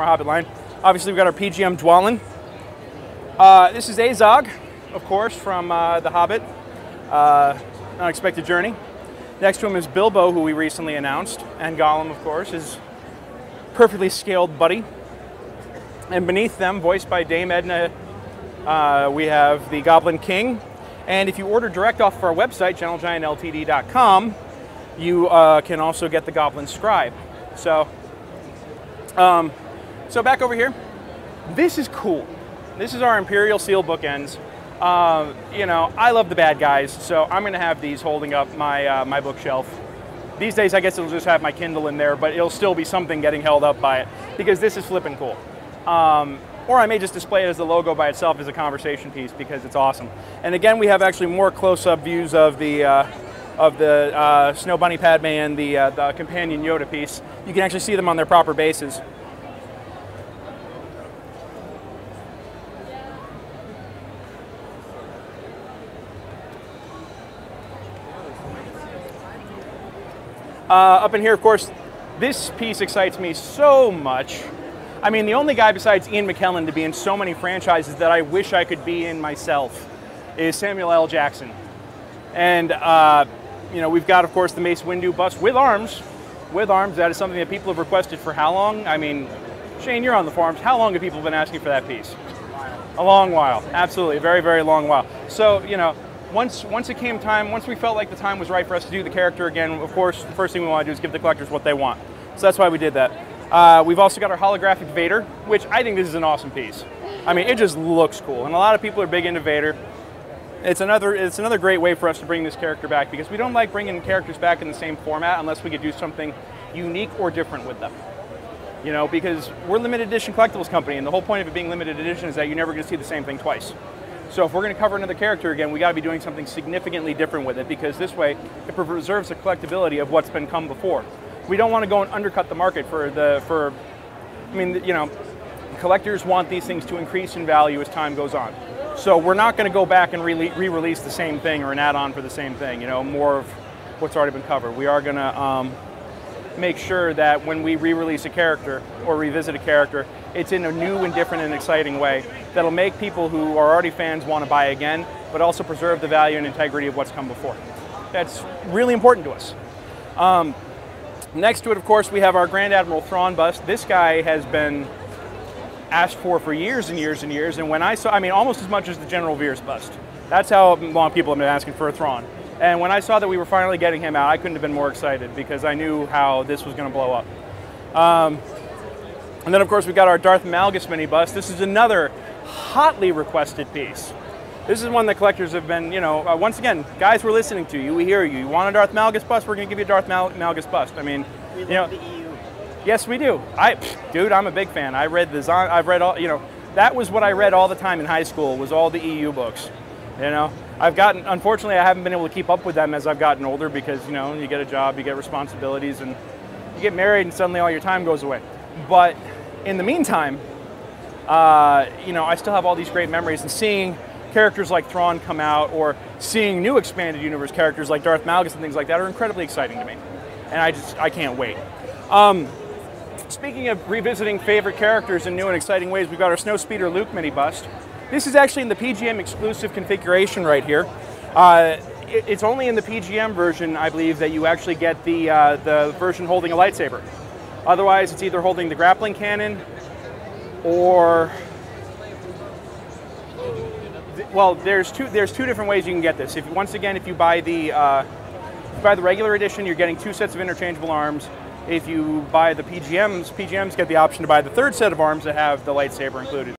our Hobbit line. Obviously, we've got our PGM Dwalin. Uh, this is Azog, of course, from uh, The Hobbit, uh, Unexpected Journey. Next to him is Bilbo, who we recently announced, and Gollum, of course, his perfectly scaled buddy. And beneath them, voiced by Dame Edna, uh, we have the Goblin King. And if you order direct off of our website, GentleGiantLTD.com, you uh, can also get the Goblin Scribe. So, um, so back over here, this is cool. This is our Imperial Seal bookends. Uh, you know, I love the bad guys, so I'm to have these holding up my uh, my bookshelf. These days, I guess it'll just have my Kindle in there, but it'll still be something getting held up by it because this is flipping cool. Um, or I may just display it as the logo by itself as a conversation piece because it's awesome. And again, we have actually more close-up views of the uh, of the uh, Snow Bunny Padme and the, uh, the companion Yoda piece. You can actually see them on their proper bases. Uh, up in here, of course, this piece excites me so much. I mean, the only guy besides Ian McKellen to be in so many franchises that I wish I could be in myself is Samuel L. Jackson. And, uh, you know, we've got, of course, the Mace Windu bust with arms. With arms, that is something that people have requested for how long? I mean, Shane, you're on the forums. How long have people been asking for that piece? A long while. Absolutely. A very, very long while. So, you know, once once it came time, once we felt like the time was right for us to do the character again, of course, the first thing we want to do is give the collectors what they want. So that's why we did that. Uh, we've also got our holographic Vader, which I think this is an awesome piece. I mean, it just looks cool, and a lot of people are big into Vader. It's another it's another great way for us to bring this character back because we don't like bringing characters back in the same format unless we could do something unique or different with them. You know, because we're limited edition collectibles company, and the whole point of it being limited edition is that you're never going to see the same thing twice. So if we're going to cover another character again, we got to be doing something significantly different with it because this way it preserves the collectability of what's been come before. We don't want to go and undercut the market for the for. I mean, you know, collectors want these things to increase in value as time goes on. So we're not going to go back and re-release the same thing or an add-on for the same thing. You know, more of what's already been covered. We are going to um, make sure that when we re-release a character or revisit a character, it's in a new and different and exciting way that'll make people who are already fans want to buy again, but also preserve the value and integrity of what's come before. That's really important to us. Um, next to it, of course, we have our Grand Admiral Thrawn bust. This guy has been asked for for years and years and years, and when I saw, I mean, almost as much as the General Veers bust. That's how long people have been asking for a Thrawn. And when I saw that we were finally getting him out, I couldn't have been more excited because I knew how this was going to blow up. Um, and then, of course, we got our Darth Malgus mini bust. This is another hotly requested piece. This is one that collectors have been, you know, uh, once again, guys, we're listening to you. We hear you. You want a Darth Malgus bust? We're going to give you a Darth Mal Malgus bust. I mean, we you know, the EU. Yes, we do. I, dude, I'm a big fan. I read the, Zahn. I've read all, you know, that was what I read all the time in high school was all the EU books. You know, I've gotten, unfortunately, I haven't been able to keep up with them as I've gotten older because, you know, you get a job, you get responsibilities, and you get married, and suddenly all your time goes away. But in the meantime, uh, you know, I still have all these great memories, and seeing characters like Thrawn come out, or seeing new expanded universe characters like Darth Malgus and things like that, are incredibly exciting to me, and I just I can't wait. Um, speaking of revisiting favorite characters in new and exciting ways, we've got our Snowspeeder Luke mini bust. This is actually in the PGM exclusive configuration right here. Uh, it, it's only in the PGM version, I believe, that you actually get the, uh, the version holding a lightsaber. Otherwise, it's either holding the grappling cannon or well, there's two there's two different ways you can get this. If once again, if you buy the uh, you buy the regular edition, you're getting two sets of interchangeable arms. If you buy the PGMs, PGMs get the option to buy the third set of arms that have the lightsaber included.